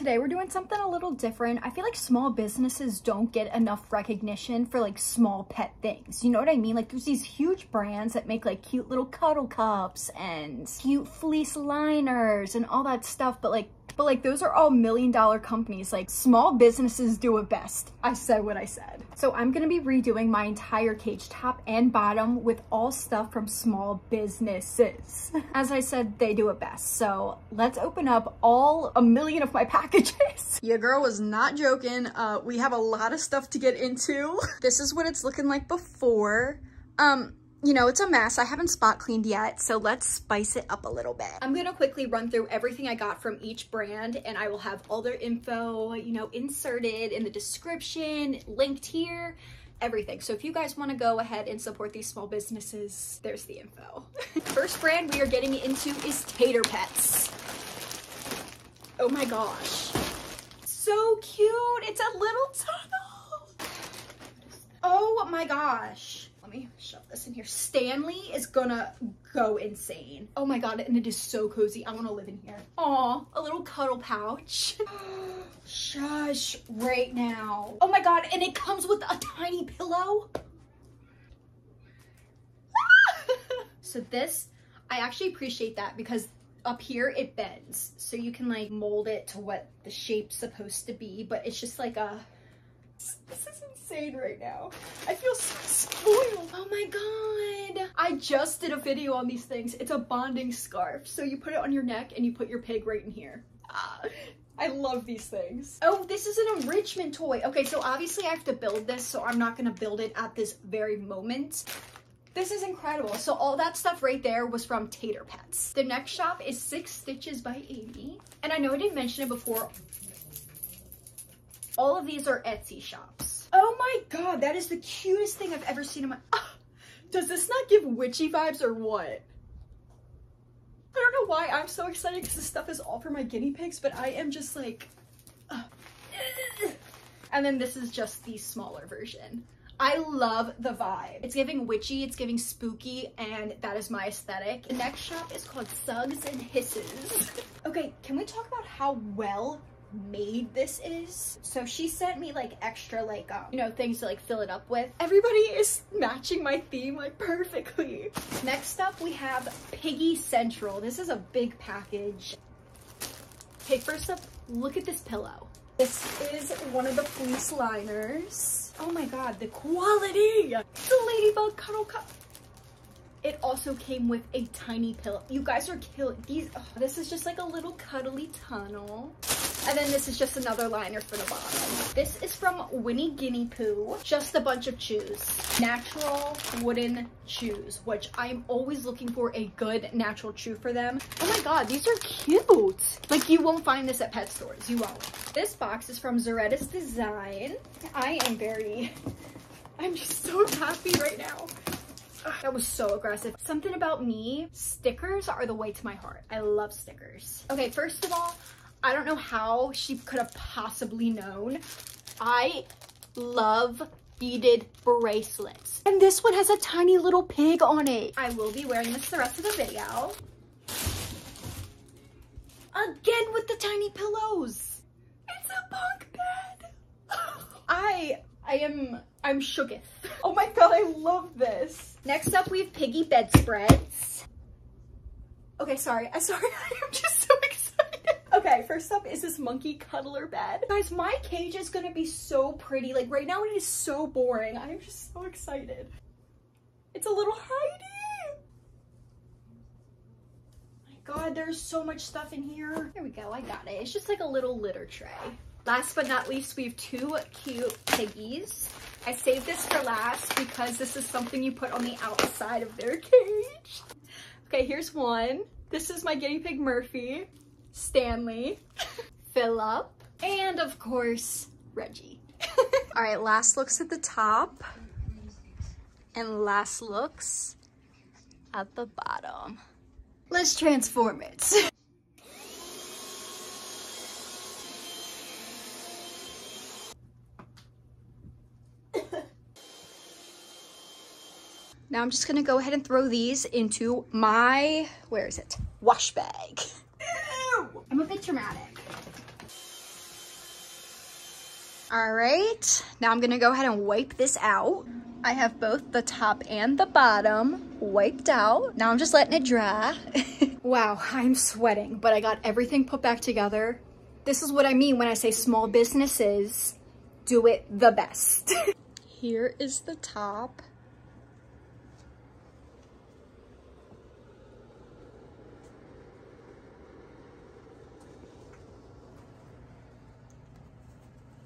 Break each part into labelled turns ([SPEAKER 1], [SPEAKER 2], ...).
[SPEAKER 1] Today we're doing something a little different. I feel like small businesses don't get enough recognition for like small pet things. You know what I mean? Like there's these huge brands that make like cute little cuddle cups and cute fleece liners and all that stuff, but like but like those are all million dollar companies. Like small businesses do it best. I said what I said. So I'm gonna be redoing my entire cage top and bottom with all stuff from small businesses. As I said, they do it best. So let's open up all a million of my packages.
[SPEAKER 2] Your girl was not joking. Uh, we have a lot of stuff to get into. this is what it's looking like before. Um, you know, it's a mess. I haven't spot cleaned yet, so let's spice it up a little bit.
[SPEAKER 1] I'm gonna quickly run through everything I got from each brand and I will have all their info, you know, inserted in the description, linked here, everything. So if you guys wanna go ahead and support these small businesses, there's the info. First brand we are getting into is Tater Pets. Oh my gosh. So cute. It's a little tunnel. Oh my gosh let me shove this in here. Stanley is gonna go insane. Oh my god, and it is so cozy. I wanna live in here. Aw, a little cuddle pouch. Shush, right now. Oh my god, and it comes with a tiny pillow. so this, I actually appreciate that because up here it bends. So you can like mold it to what the shape's supposed to be, but it's just like a, this is insane right now. I feel so spoiled. Oh my god. I just did a video on these things. It's a bonding scarf. So you put it on your neck and you put your pig right in here. Ah, I love these things. Oh, this is an enrichment toy. Okay, so obviously I have to build this, so I'm not gonna build it at this very moment. This is incredible. So all that stuff right there was from Tater Pets. The next shop is Sick Stitches by Amy. And I know I didn't mention it before. All of these are Etsy shops. Oh my god, that is the cutest thing I've ever seen in my... Ah, does this not give witchy vibes or what? I don't know why I'm so excited because this stuff is all for my guinea pigs, but I am just like... Uh, and then this is just the smaller version. I love the vibe. It's giving witchy, it's giving spooky, and that is my aesthetic. The next shop is called Sugs and Hisses. okay, can we talk about how well made this is. So she sent me like extra like, um, you know, things to like fill it up with. Everybody is matching my theme like perfectly. Next up we have Piggy Central. This is a big package. Okay, first up, look at this pillow. This is one of the fleece liners. Oh my god, the quality! The Ladybug Cuddle Cup. It also came with a tiny pillow. You guys are killing these. Oh, this is just like a little cuddly tunnel. And then this is just another liner for the bottom. This is from Winnie Guinea Poo. Just a bunch of chews. Natural wooden chews, which I'm always looking for a good natural chew for them. Oh my god, these are cute. Like you won't find this at pet stores. You won't. This box is from Zurita's Design. I am very, I'm just so happy right now. That was so aggressive. Something about me, stickers are the way to my heart. I love stickers. Okay, first of all, I don't know how she could have possibly known. I love beaded bracelets. And this one has a tiny little pig on it. I will be wearing this the rest of the video. Again with the tiny pillows. It's a bunk bed. I, I am, I'm shooketh. Oh my God, I love this. Next up, we have piggy bedspreads. Okay, sorry, I'm sorry, I'm just so Okay, first up is this monkey cuddler bed. Guys, my cage is gonna be so pretty. Like right now it is so boring. I'm just so excited. It's a little hidey. My God, there's so much stuff in here. Here we go, I got it. It's just like a little litter tray. Last but not least, we have two cute piggies. I saved this for last because this is something you put on the outside of their cage. Okay, here's one. This is my guinea pig Murphy. Stanley, Philip, and of course, Reggie.
[SPEAKER 2] All right, last looks at the top and last looks at the bottom.
[SPEAKER 1] Let's transform it.
[SPEAKER 2] Now I'm just gonna go ahead and throw these into my, where is it? Wash bag.
[SPEAKER 1] I'm a bit dramatic.
[SPEAKER 2] All right, now I'm gonna go ahead and wipe this out. I have both the top and the bottom wiped out. Now I'm just letting it dry.
[SPEAKER 1] wow, I'm sweating, but I got everything put back together. This is what I mean when I say small businesses do it the best.
[SPEAKER 2] Here is the top.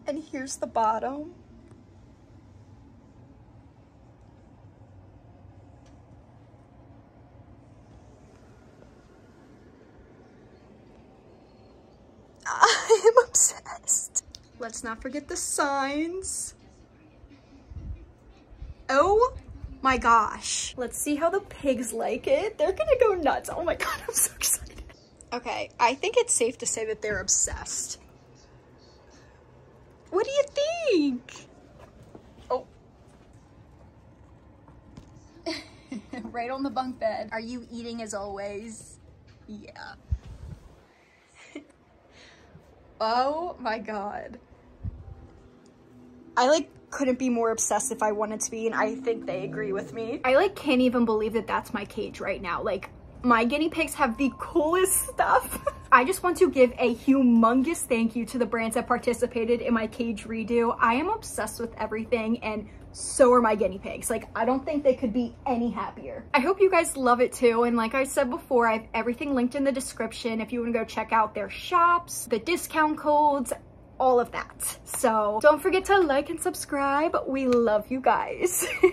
[SPEAKER 2] And here's the bottom. I'm obsessed. Let's not forget the signs. Oh my gosh. Let's see how the pigs like it. They're gonna go nuts. Oh my god, I'm so excited. Okay, I think it's safe to say that they're obsessed. What do you think? Oh. right on the bunk bed. Are you eating as always? Yeah. oh my god. I like couldn't be more obsessed if I wanted to be and I think they agree with me.
[SPEAKER 1] I like can't even believe that that's my cage right now. Like my guinea pigs have the coolest stuff. I just want to give a humongous thank you to the brands that participated in my cage redo. I am obsessed with everything and so are my guinea pigs. Like, I don't think they could be any happier. I hope you guys love it too. And like I said before, I have everything linked in the description if you want to go check out their shops, the discount codes, all of that. So don't forget to like and subscribe. We love you guys.